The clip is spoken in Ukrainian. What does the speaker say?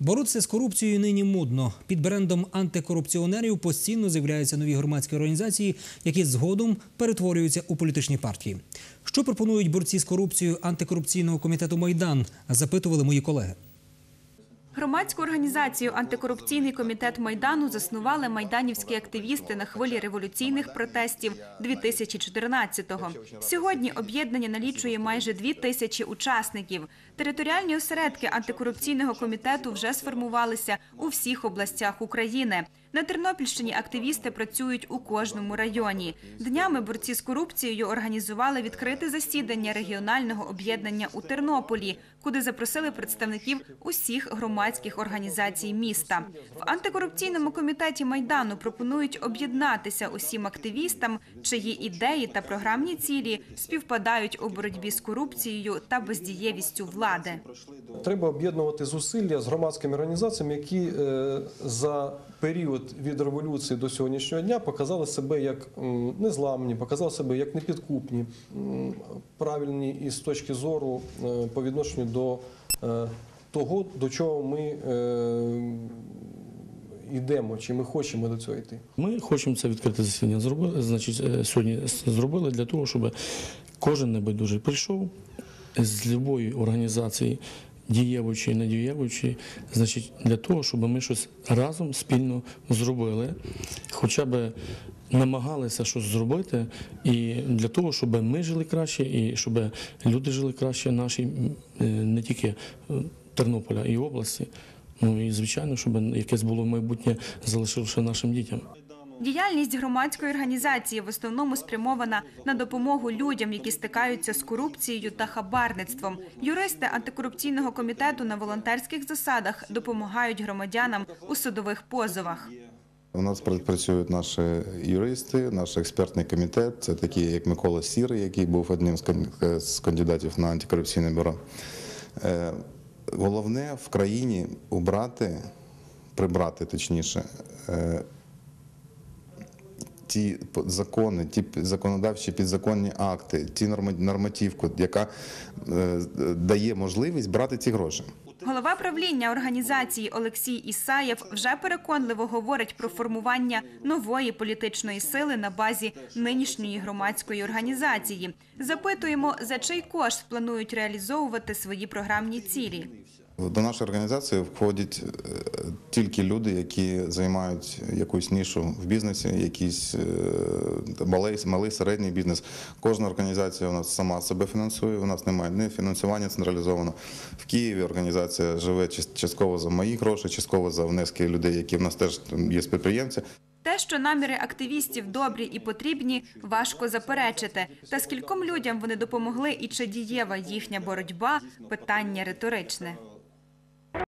Боротися з корупцією нині модно. Під брендом антикорупціонерів постійно з'являються нові громадські організації, які згодом перетворюються у політичні партії. Що пропонують борці з корупцією антикорупційного комітету Майдан? Запитували мої колеги. Громадську організацію Антикорупційний комітет Майдану заснували майданівські активісти на хвилі революційних протестів 2014-го. Сьогодні об'єднання налічує майже дві тисячі учасників. Територіальні осередки антикорупційного комітету вже сформувалися у всіх областях України. На Тернопільщині активісти працюють у кожному районі. Днями борці з корупцією організували відкрите засідання регіонального об'єднання у Тернополі, куди запросили представників усіх громадських організацій міста. В антикорупційному комітеті майдану пропонують об'єднатися усім активістам, чиї ідеї та програмні цілі співпадають у боротьбі з корупцією та бездієвістю влади. Треба об'єднувати зусилля з громадськими організаціями, які е, за період від революції до сьогоднішнього дня показали себе як незламні, показали себе як непідкупні, правильні і з точки зору е, по відношенню до е, того, до чого ми е, йдемо, чи ми хочемо до цього йти. Ми хочемо це відкрите засідання зробити. Значить, сьогодні зробили для того, щоб кожен небайдужий прийшов з любої організації, дієвої чи недієвої, значить, для того, щоб ми щось разом спільно зробили, хоча б намагалися щось зробити, і для того, щоб ми жили краще, і щоб люди жили краще наші, е, не тільки е, Тернополя і області. Ну і звичайно, щоб якесь було майбутнє залишилося нашим дітям. Діяльність громадської організації в основному спрямована на допомогу людям, які стикаються з корупцією та хабарництвом. Юристи антикорупційного комітету на волонтерських засадах допомагають громадянам у судових позовах. У нас працюють наші юристи, наш експертний комітет. Це такі, як Микола Сірий, який був одним з кандидатів на антикорупційне бюро. Е, Головне в країні убрати, прибрати точніше. Ті закони, ті законодавчі підзаконні акти, ті норма- нормативку, яка е, дає можливість брати ці гроші. Голова правління організації Олексій Ісаєв вже переконливо говорить про формування нової політичної сили на базі нинішньої громадської організації. Запитуємо, за чий кошт планують реалізовувати свої програмні цілі. До нашої організації входять е, тільки люди, які займають якусь нішу в бізнесі, якийсь е, малий, малий середній бізнес. Кожна організація у нас сама себе фінансує. У нас немає ні фінансування централізовано. В Києві організація живе част- частково за мої гроші, частково за внески людей, які в нас теж є підприємці. Те, що наміри активістів добрі і потрібні, важко заперечити. Та скільком людям вони допомогли і чи дієва їхня боротьба питання риторичне.